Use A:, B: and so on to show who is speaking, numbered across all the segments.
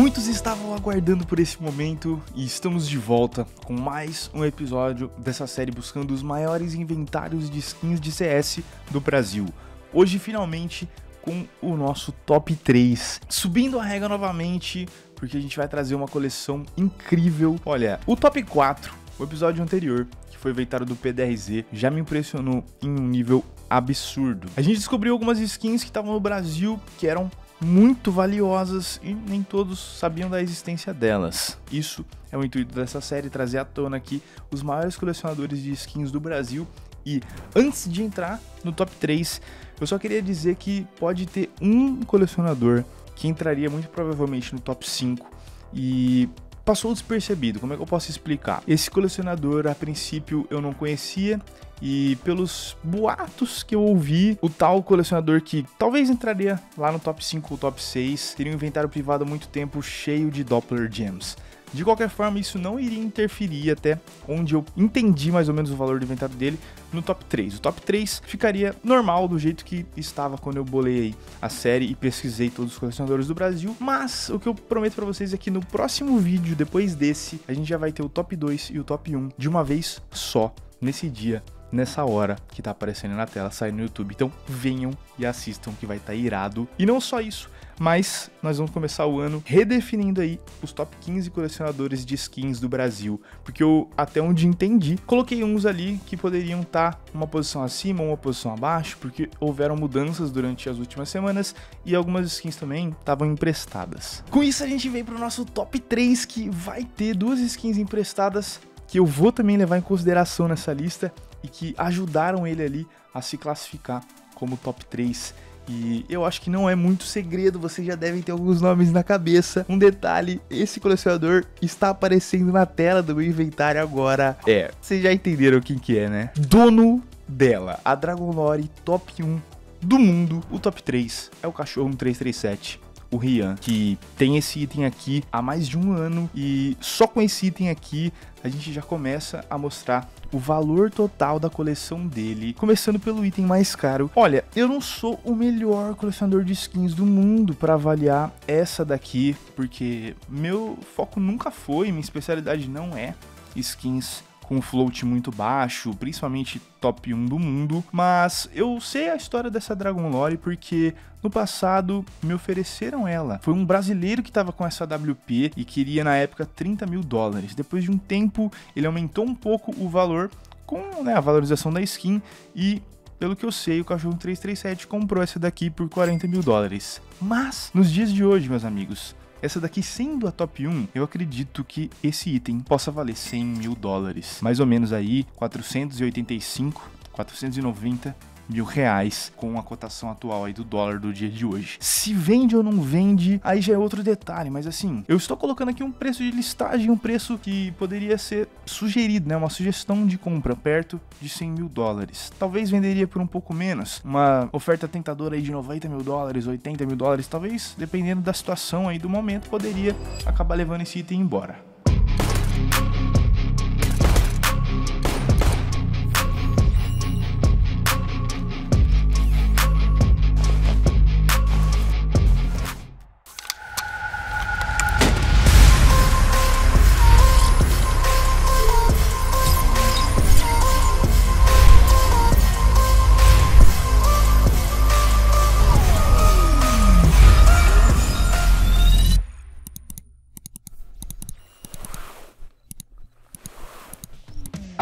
A: Muitos estavam aguardando por esse momento e estamos de volta com mais um episódio dessa série buscando os maiores inventários de skins de CS do Brasil. Hoje, finalmente, com o nosso top 3. Subindo a regra novamente, porque a gente vai trazer uma coleção incrível. Olha, o top 4, o episódio anterior, que foi inventado do PDRZ, já me impressionou em um nível absurdo. A gente descobriu algumas skins que estavam no Brasil que eram muito valiosas e nem todos sabiam da existência delas. Isso é o intuito dessa série, trazer à tona aqui os maiores colecionadores de skins do Brasil. E antes de entrar no top 3, eu só queria dizer que pode ter um colecionador que entraria muito provavelmente no top 5 e passou despercebido. Como é que eu posso explicar? Esse colecionador, a princípio, eu não conhecia. E pelos boatos que eu ouvi, o tal colecionador que talvez entraria lá no top 5 ou top 6, teria um inventário privado há muito tempo cheio de Doppler Gems. De qualquer forma, isso não iria interferir até onde eu entendi mais ou menos o valor do inventário dele no top 3. O top 3 ficaria normal do jeito que estava quando eu bolei a série e pesquisei todos os colecionadores do Brasil, mas o que eu prometo para vocês é que no próximo vídeo, depois desse, a gente já vai ter o top 2 e o top 1 de uma vez só, nesse dia nessa hora que tá aparecendo na tela, sai no YouTube. Então venham e assistam que vai estar tá irado. E não só isso, mas nós vamos começar o ano redefinindo aí os top 15 colecionadores de skins do Brasil, porque eu até onde entendi, coloquei uns ali que poderiam estar tá uma posição acima, uma posição abaixo, porque houveram mudanças durante as últimas semanas e algumas skins também estavam emprestadas. Com isso a gente vem para o nosso top 3 que vai ter duas skins emprestadas que eu vou também levar em consideração nessa lista e que ajudaram ele ali a se classificar como top 3 e eu acho que não é muito segredo, vocês já devem ter alguns nomes na cabeça. Um detalhe: esse colecionador está aparecendo na tela do meu inventário agora. É, vocês já entenderam quem que é, né? Dono dela, a Dragon Lore top 1 do mundo. O top 3 é o cachorro 337 o Rian, que tem esse item aqui há mais de um ano e só com esse item aqui a gente já começa a mostrar o valor total da coleção dele, começando pelo item mais caro. Olha, eu não sou o melhor colecionador de skins do mundo para avaliar essa daqui, porque meu foco nunca foi, minha especialidade não é skins com um float muito baixo, principalmente top 1 do mundo, mas eu sei a história dessa Dragon Lore porque no passado me ofereceram ela. Foi um brasileiro que estava com essa WP e queria na época 30 mil dólares. Depois de um tempo, ele aumentou um pouco o valor com né, a valorização da skin e pelo que eu sei, o cachorro 337 comprou essa daqui por 40 mil dólares. Mas, nos dias de hoje, meus amigos, essa daqui sendo a top 1, eu acredito que esse item possa valer 100 mil dólares. Mais ou menos aí, 485, 490 mil reais com a cotação atual aí do dólar do dia de hoje. Se vende ou não vende, aí já é outro detalhe, mas assim, eu estou colocando aqui um preço de listagem, um preço que poderia ser sugerido, né? Uma sugestão de compra perto de 100 mil dólares. Talvez venderia por um pouco menos, uma oferta tentadora aí de 90 mil dólares, 80 mil dólares, talvez, dependendo da situação aí do momento, poderia acabar levando esse item embora.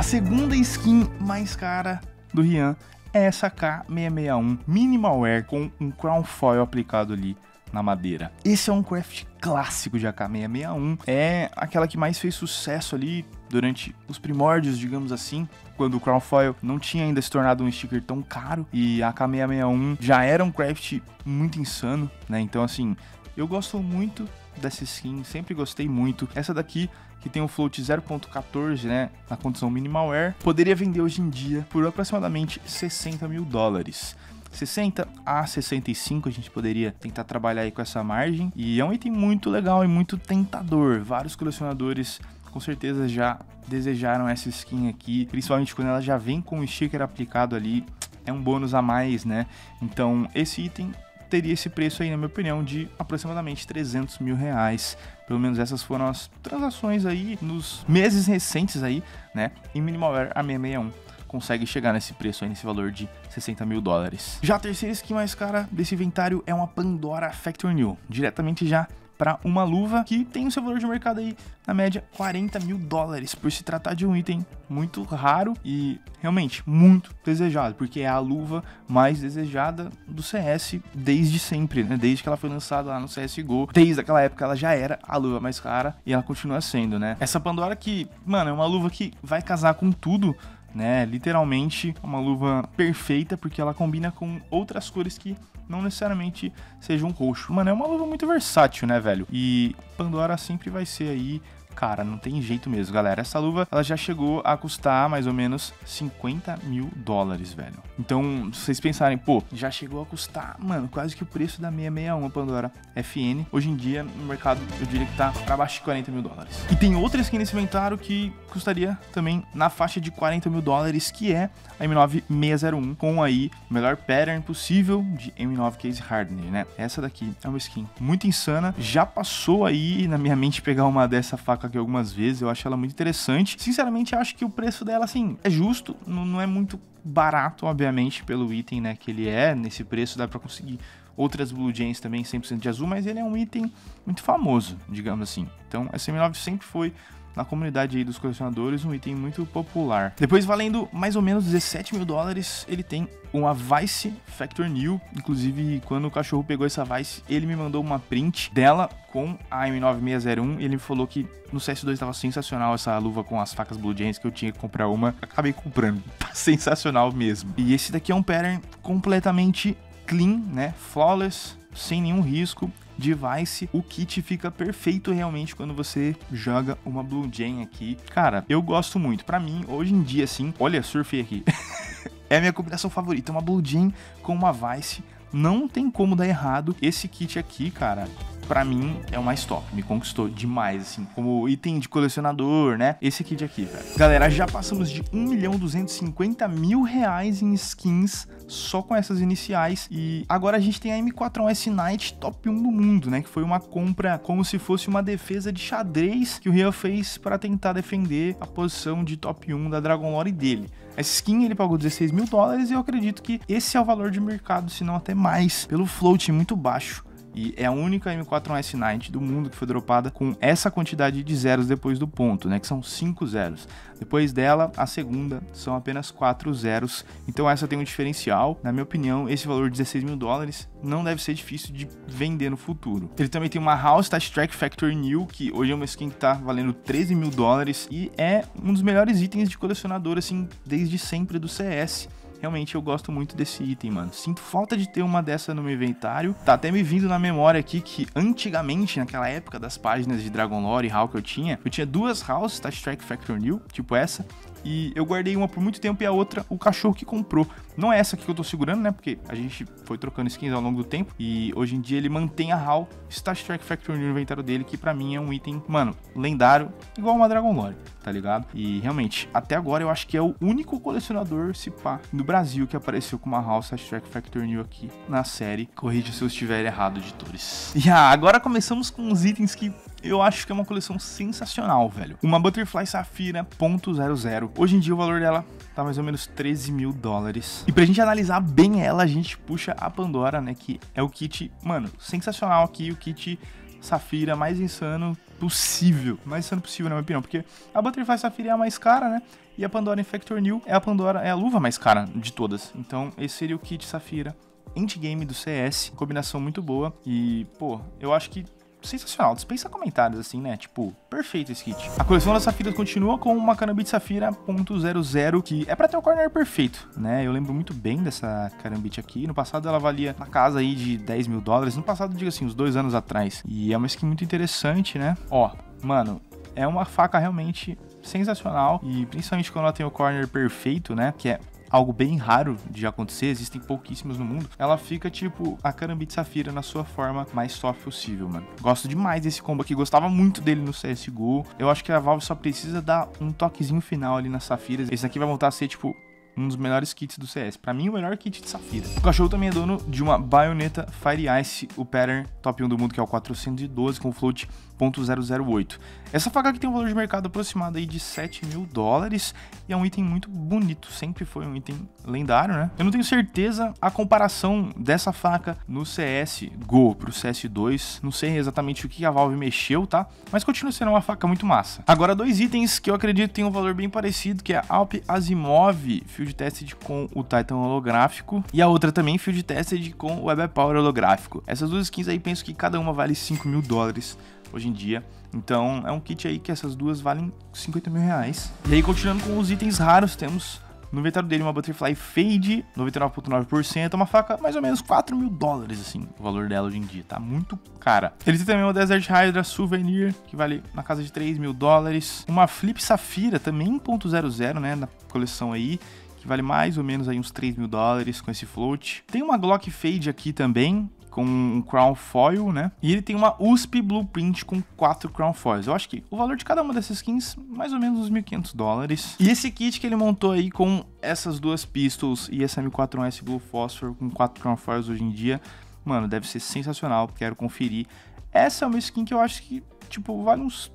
A: Segunda skin mais cara do Rian é essa K661 Minimal Wear com um crown foil aplicado ali na madeira. Esse é um craft clássico de AK661, é aquela que mais fez sucesso ali durante os primórdios, digamos assim, quando o Crown Foil não tinha ainda se tornado um sticker tão caro e a AK661 já era um craft muito insano, né? Então assim, eu gosto muito dessa skin, sempre gostei muito. Essa daqui que tem um float 0.14, né, na condição minimal air, poderia vender hoje em dia por aproximadamente 60 mil dólares. 60 a 65 a gente poderia tentar trabalhar aí com essa margem e é um item muito legal e muito tentador. Vários colecionadores com certeza já desejaram essa skin aqui, principalmente quando ela já vem com o sticker aplicado ali, é um bônus a mais, né? Então esse item teria esse preço aí, na minha opinião, de aproximadamente 300 mil reais. Pelo menos essas foram as transações aí nos meses recentes aí, né? Em Minimalware A661 consegue chegar nesse preço aí, nesse valor de 60 mil dólares. Já a terceira skin mais cara desse inventário é uma Pandora Factor New, diretamente já para uma luva que tem o seu valor de mercado aí na média 40 mil dólares, por se tratar de um item muito raro e realmente muito desejado, porque é a luva mais desejada do CS desde sempre, né? Desde que ela foi lançada lá no CSGO, desde aquela época ela já era a luva mais cara e ela continua sendo, né? Essa Pandora que, mano, é uma luva que vai casar com tudo né? Literalmente uma luva perfeita porque ela combina com outras cores que não necessariamente sejam roxo. Mano, é uma luva muito versátil, né, velho? E Pandora sempre vai ser aí cara, não tem jeito mesmo, galera. Essa luva, ela já chegou a custar mais ou menos 50 mil dólares, velho. Então, se vocês pensarem, pô, já chegou a custar, mano, quase que o preço da 661 Pandora FN. Hoje em dia, no mercado, eu diria que tá pra baixo de 40 mil dólares. E tem outra skin nesse inventário que custaria também na faixa de 40 mil dólares, que é a M9 601, com aí o melhor pattern possível de M9 Case Hardener, né? Essa daqui é uma skin muito insana. Já passou aí na minha mente pegar uma dessa faca aqui algumas vezes, eu acho ela muito interessante. Sinceramente, acho que o preço dela, assim, é justo, não, é muito barato, obviamente, pelo item, né, que ele é. Nesse preço dá para conseguir outras Blue Jays também 100% de azul, mas ele é um item muito famoso, digamos assim. Então, essa M9 sempre foi na comunidade aí dos colecionadores, um item muito popular. Depois, valendo mais ou menos 17 mil dólares, ele tem uma Vice Factor New. Inclusive, quando o cachorro pegou essa Vice, ele me mandou uma print dela com a M9601. Ele me falou que no CS2 estava sensacional essa luva com as facas Blue Jays, que eu tinha que comprar uma. Acabei comprando. Tá sensacional mesmo. E esse daqui é um pattern completamente clean, né? Flawless, sem nenhum risco device, o kit fica perfeito realmente quando você joga uma Blue Jay aqui. Cara, eu gosto muito. Para mim, hoje em dia, assim, olha, surfei aqui. é a minha combinação favorita, uma Blue Jay com uma Vice. Não tem como dar errado. Esse kit aqui, cara, para mim é o mais top. Me conquistou demais, assim, como item de colecionador, né? Esse kit aqui, velho. Galera, já passamos de 1 milhão 250 mil reais em skins só com essas iniciais. E agora a gente tem a M4S Night top 1 do mundo, né? Que foi uma compra como se fosse uma defesa de xadrez que o Rian fez para tentar defender a posição de top 1 da Dragon Lore dele. Essa skin ele pagou 16 mil dólares e eu acredito que esse é o valor de mercado, se não até mais, pelo float muito baixo. E é a única M4S Night do mundo que foi dropada com essa quantidade de zeros depois do ponto, né? Que são 5 zeros. Depois dela, a segunda são apenas 4 zeros. Então essa tem um diferencial. Na minha opinião, esse valor de 16 mil dólares não deve ser difícil de vender no futuro. Ele também tem uma House Touch Track Factory New, que hoje é uma skin que tá valendo 13 mil dólares e é um dos melhores itens de colecionador, assim, desde sempre do CS. Realmente eu gosto muito desse item, mano. Sinto falta de ter uma dessa no meu inventário. Tá até me vindo na memória aqui que antigamente, naquela época das páginas de Dragon Lore e que eu tinha, eu tinha duas House Touch Track Factor New, tipo essa, e eu guardei uma por muito tempo e a outra o cachorro que comprou. Não é essa aqui que eu tô segurando, né? Porque a gente foi trocando skins ao longo do tempo e hoje em dia ele mantém a HAL Star Trek Factory no inventário dele, que para mim é um item, mano, lendário, igual uma Dragon Lore, tá ligado? E realmente, até agora eu acho que é o único colecionador, se pá, do Brasil que apareceu com uma HAL Star Trek Factory New aqui na série. Corrija se eu estiver errado, editores. E ah, agora começamos com os itens que eu acho que é uma coleção sensacional, velho. Uma Butterfly Safira .00. Hoje em dia o valor dela tá mais ou menos 13 mil dólares. E pra gente analisar bem ela, a gente puxa a Pandora, né? Que é o kit, mano, sensacional aqui, o kit Safira mais insano possível. Mais insano possível, na minha opinião. Porque a Butterfly Safira é a mais cara, né? E a Pandora Infector New é a Pandora, é a luva mais cara de todas. Então, esse seria o kit Safira endgame do CS. Combinação muito boa. E, pô, eu acho que sensacional. Dispensa comentários, assim, né? Tipo, perfeito esse kit. A coleção das Safiras continua com uma Carambit Safira .00, que é pra ter um corner perfeito, né? Eu lembro muito bem dessa Carambit aqui. No passado ela valia na casa aí de 10 mil dólares. No passado, digo assim, uns dois anos atrás. E é uma skin muito interessante, né? Ó, mano, é uma faca realmente sensacional. E principalmente quando ela tem o corner perfeito, né? Que é algo bem raro de acontecer, existem pouquíssimos no mundo, ela fica tipo a Karambit Safira na sua forma mais soft possível, mano. Gosto demais desse combo aqui, gostava muito dele no CSGO. Eu acho que a Valve só precisa dar um toquezinho final ali nas Safiras. Esse aqui vai voltar a ser tipo um dos melhores kits do CS. Para mim, o melhor kit de Safira. O cachorro também é dono de uma baioneta Fire Ice, o pattern top 1 do mundo, que é o 412, com float .008. Essa faca aqui tem um valor de mercado aproximado aí de 7 mil dólares e é um item muito bonito, sempre foi um item lendário, né? Eu não tenho certeza a comparação dessa faca no CS GO pro CS2, não sei exatamente o que a Valve mexeu, tá? Mas continua sendo uma faca muito massa. Agora, dois itens que eu acredito têm um valor bem parecido, que é a Alp Asimov Field Tested com o Titan holográfico e a outra também Field Tested com o Web Power holográfico. Essas duas skins aí penso que cada uma vale 5 mil dólares hoje em dia. Então é um kit aí que essas duas valem 50 mil reais. E aí, continuando com os itens raros, temos no inventário dele uma Butterfly Fade, 99,9%, uma faca mais ou menos 4 mil dólares, assim, o valor dela hoje em dia, tá muito cara. Ele tem também uma Desert Hydra Souvenir, que vale na casa de 3 mil dólares. Uma Flip Safira, também 1.00, né, na coleção aí, vale mais ou menos aí uns 3 mil dólares com esse float. Tem uma Glock Fade aqui também, com um crown foil, né? E ele tem uma USP Blueprint com quatro crown foils. Eu acho que o valor de cada uma dessas skins, mais ou menos uns 1.500 dólares. E esse kit que ele montou aí com essas duas pistols e essa M4S Blue Phosphor com quatro crown foils hoje em dia, mano, deve ser sensacional. Quero conferir. Essa é uma skin que eu acho que, tipo, vale uns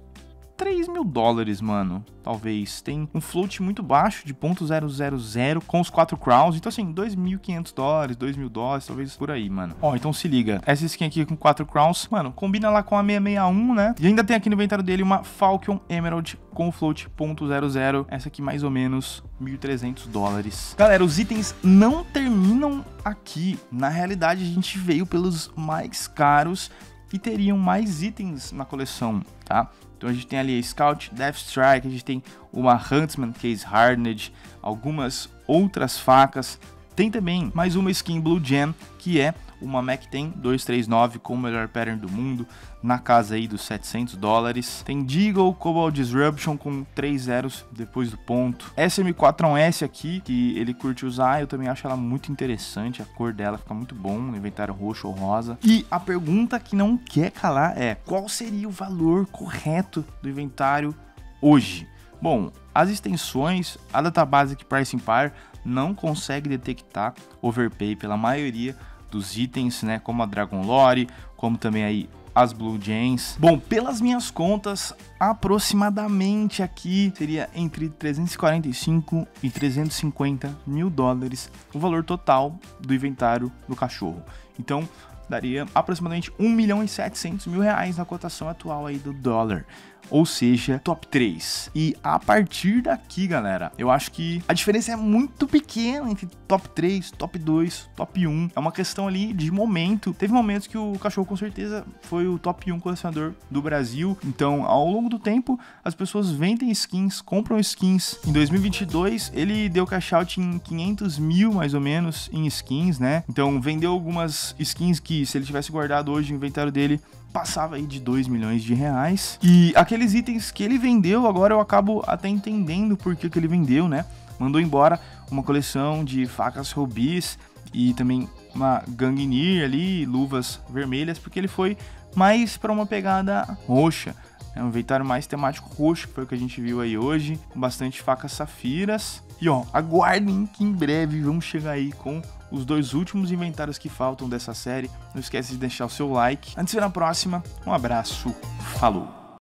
A: 3 mil dólares, mano. Talvez. Tem um float muito baixo de .000 com os 4 crowns. Então, assim, 2.500 dólares, 2 mil dólares, talvez por aí, mano. Ó, então se liga. Essa skin aqui com 4 crowns, mano, combina lá com a 661, né? E ainda tem aqui no inventário dele uma Falcon Emerald com float .00. Essa aqui mais ou menos 1.300 dólares. Galera, os itens não terminam aqui. Na realidade, a gente veio pelos mais caros e teriam mais itens na coleção, tá? Então a gente tem ali a Scout Death Strike, a gente tem uma Huntsman Case Hardened, algumas outras facas. Tem também mais uma skin Blue Gem, que é uma Mac 10 239 com o melhor pattern do mundo, na casa aí dos 700 dólares. Tem Deagle Cobalt Disruption com 3 zeros depois do ponto. SM4S aqui, que ele curte usar, eu também acho ela muito interessante, a cor dela fica muito bom, no inventário roxo ou rosa. E a pergunta que não quer calar é, qual seria o valor correto do inventário hoje? Bom, as extensões, a database Price Empire não consegue detectar overpay pela maioria dos itens, né, como a Dragon Lore, como também aí as Blue Jays. Bom, pelas minhas contas, aproximadamente aqui seria entre 345 e 350 mil dólares o valor total do inventário do cachorro. Então, daria aproximadamente 1 milhão e 700 mil reais na cotação atual aí do dólar ou seja, top 3. E a partir daqui, galera, eu acho que a diferença é muito pequena entre top 3, top 2, top 1. É uma questão ali de momento. Teve momentos que o cachorro com certeza foi o top 1 colecionador do Brasil. Então, ao longo do tempo, as pessoas vendem skins, compram skins. Em 2022, ele deu cash out em 500 mil, mais ou menos, em skins, né? Então, vendeu algumas skins que, se ele tivesse guardado hoje o inventário dele, passava aí de 2 milhões de reais. E aqueles itens que ele vendeu, agora eu acabo até entendendo por que, que ele vendeu, né? Mandou embora uma coleção de facas rubis e também uma Gangnir ali, luvas vermelhas, porque ele foi mais para uma pegada roxa. É um inventário mais temático roxo, que foi o que a gente viu aí hoje, com bastante facas safiras. E ó, aguardem que em breve vamos chegar aí com os dois últimos inventários que faltam dessa série. Não esquece de deixar o seu like. Antes de ver na próxima, um abraço, falou!